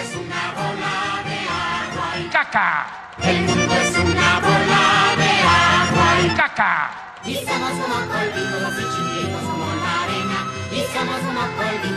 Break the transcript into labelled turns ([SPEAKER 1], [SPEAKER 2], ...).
[SPEAKER 1] es una bola de agua y caca. El mundo es una bola de agua y caca. Y somos unos polvitos y chiquitos como la arena. Y somos unos polvitos.